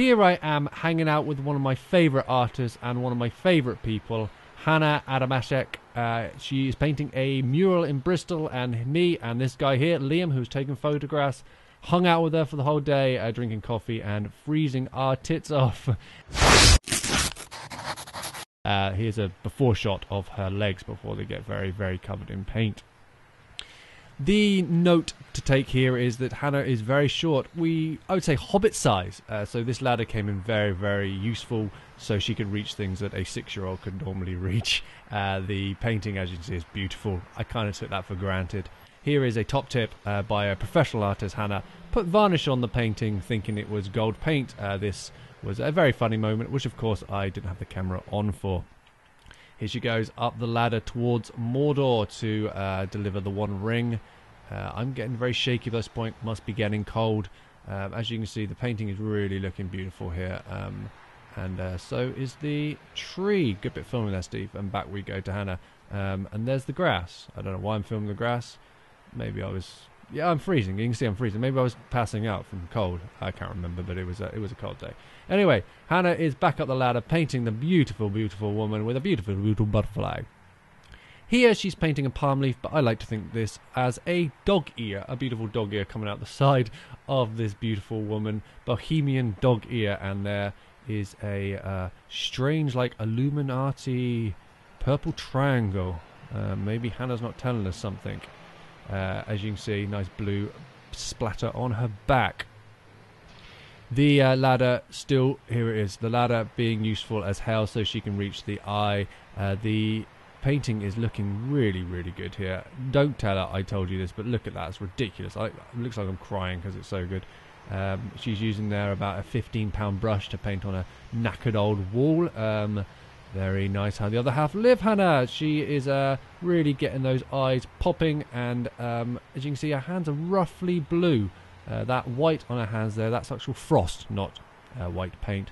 Here I am hanging out with one of my favourite artists and one of my favourite people, Hannah Adamaszek. Uh, she is painting a mural in Bristol, and me and this guy here, Liam, who's taking photographs, hung out with her for the whole day, uh, drinking coffee and freezing our tits off. Uh, here's a before shot of her legs before they get very, very covered in paint. The note to take here is that Hannah is very short. We, I would say, hobbit size. Uh, so this ladder came in very, very useful. So she could reach things that a six-year-old could normally reach. Uh, the painting, as you can see, is beautiful. I kind of took that for granted. Here is a top tip uh, by a professional artist, Hannah. Put varnish on the painting, thinking it was gold paint. Uh, this was a very funny moment, which of course I didn't have the camera on for. Here she goes up the ladder towards Mordor to uh, deliver the One Ring. Uh, I'm getting very shaky at this point, must be getting cold. Um, as you can see, the painting is really looking beautiful here. Um, and uh, so is the tree. Good bit filming there, Steve. And back we go to Hannah. Um, and there's the grass. I don't know why I'm filming the grass. Maybe I was yeah, I'm freezing. You can see I'm freezing. Maybe I was passing out from cold. I can't remember, but it was a, it was a cold day. Anyway, Hannah is back up the ladder, painting the beautiful, beautiful woman with a beautiful, beautiful butterfly. Here she's painting a palm leaf, but I like to think this as a dog ear, a beautiful dog ear coming out the side of this beautiful woman, bohemian dog ear, and there is a uh, strange, like Illuminati purple triangle. Uh, maybe Hannah's not telling us something. Uh, as you can see, nice blue splatter on her back. The uh, ladder still, here it is, the ladder being useful as hell so she can reach the eye. Uh, the painting is looking really, really good here. Don't tell her I told you this, but look at that, it's ridiculous. I, it looks like I'm crying because it's so good. Um, she's using there about a 15 pound brush to paint on a knackered old wall. Um, very nice how the other half live, Hannah. She is uh, really getting those eyes popping, and um, as you can see, her hands are roughly blue. Uh, that white on her hands there, that's actual frost, not uh, white paint.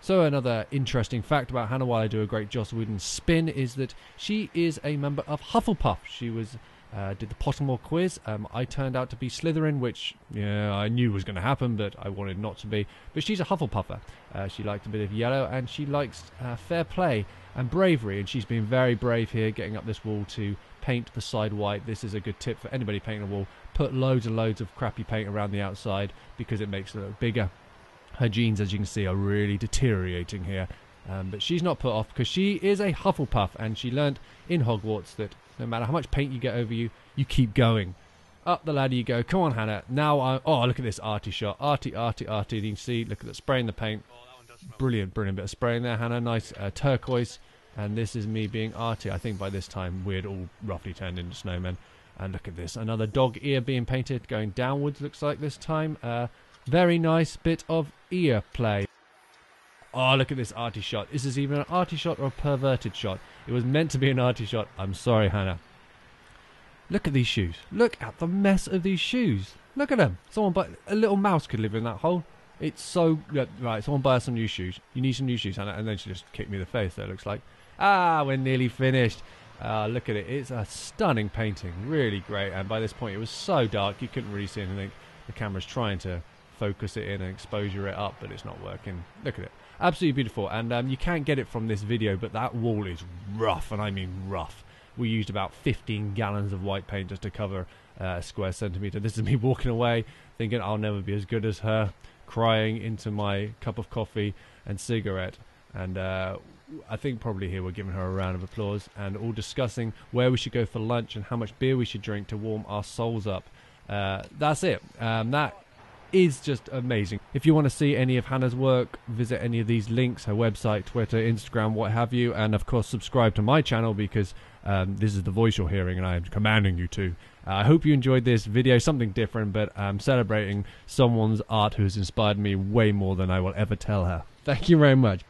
So another interesting fact about Hannah, while I do a great Joss Whedon spin, is that she is a member of Hufflepuff. She was uh, did the Pottermore quiz. Um, I turned out to be Slytherin, which yeah, I knew was going to happen, but I wanted not to be. But she's a Hufflepuffer. Uh, she likes a bit of yellow, and she likes uh, fair play and bravery. And she's been very brave here, getting up this wall to paint the side white. This is a good tip for anybody painting a wall. Put loads and loads of crappy paint around the outside because it makes it look bigger. Her jeans, as you can see, are really deteriorating here. Um, but she's not put off because she is a Hufflepuff, and she learnt in Hogwarts that no matter how much paint you get over you, you keep going. Up the ladder you go. Come on, Hannah. Now I. Oh, look at this arty shot. Arty, arty, arty. You can see. Look at that spraying the paint. Brilliant, brilliant bit of spraying there, Hannah. Nice uh, turquoise. And this is me being arty. I think by this time we'd all roughly turned into snowmen. And look at this. Another dog ear being painted, going downwards, looks like this time. Uh, very nice bit of ear play. Oh, look at this arty shot. Is this even an arty shot or a perverted shot? It was meant to be an arty shot. I'm sorry, Hannah. Look at these shoes. Look at the mess of these shoes. Look at them. Someone but a little mouse could live in that hole. It's so yeah, right. Someone buy us some new shoes. You need some new shoes, Hannah. And then she just kicked me in the face. There looks like. Ah, we're nearly finished. Uh, look at it. It's a stunning painting. Really great. And by this point, it was so dark you couldn't really see anything. The camera's trying to focus it in and exposure it up, but it's not working. Look at it absolutely beautiful. And um, you can't get it from this video, but that wall is rough, and I mean rough. We used about 15 gallons of white paint just to cover uh, a square centimeter. This is me walking away, thinking I'll never be as good as her, crying into my cup of coffee and cigarette. And uh, I think probably here we're giving her a round of applause and all discussing where we should go for lunch and how much beer we should drink to warm our souls up. Uh, that's it. Um, that is just amazing. If you want to see any of Hannah's work, visit any of these links, her website, Twitter, Instagram, what have you, and of course subscribe to my channel because um, this is the voice you're hearing and I am commanding you to. Uh, I hope you enjoyed this video, something different, but I'm celebrating someone's art who's inspired me way more than I will ever tell her. Thank you very much.